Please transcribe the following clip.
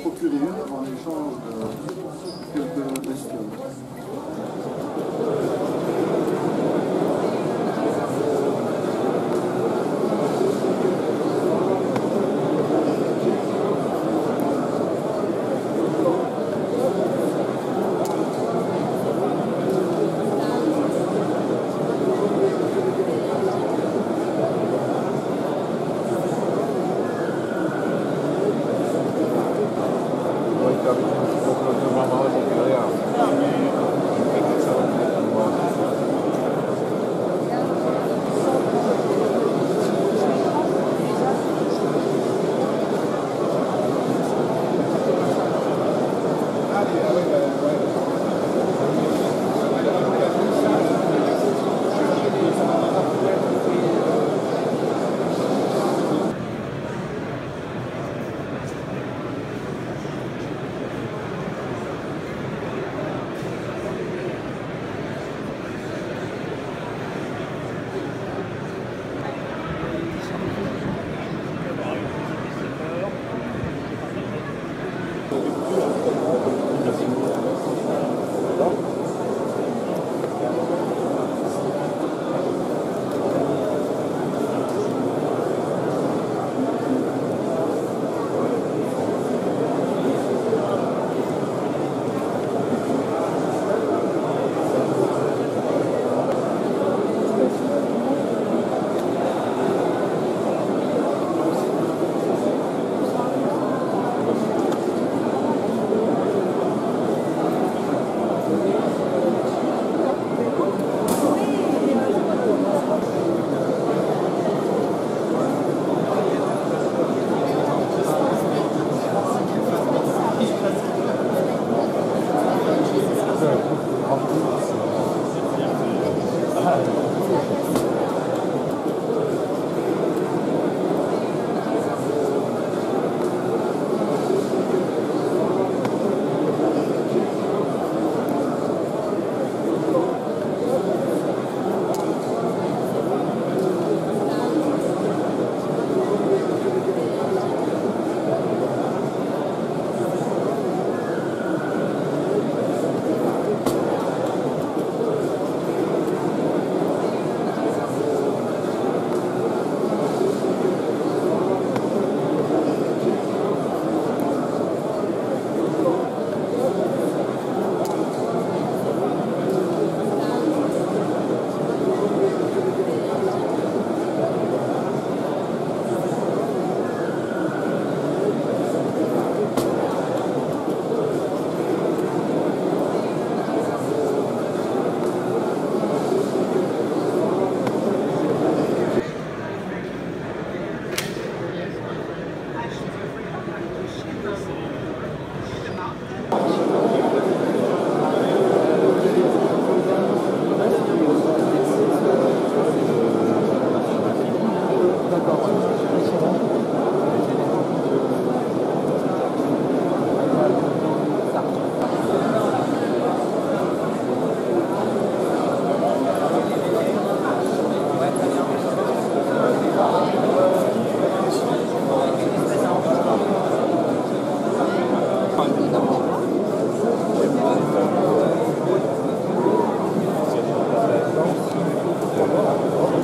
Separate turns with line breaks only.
procurer une en échange de quelques bestioles.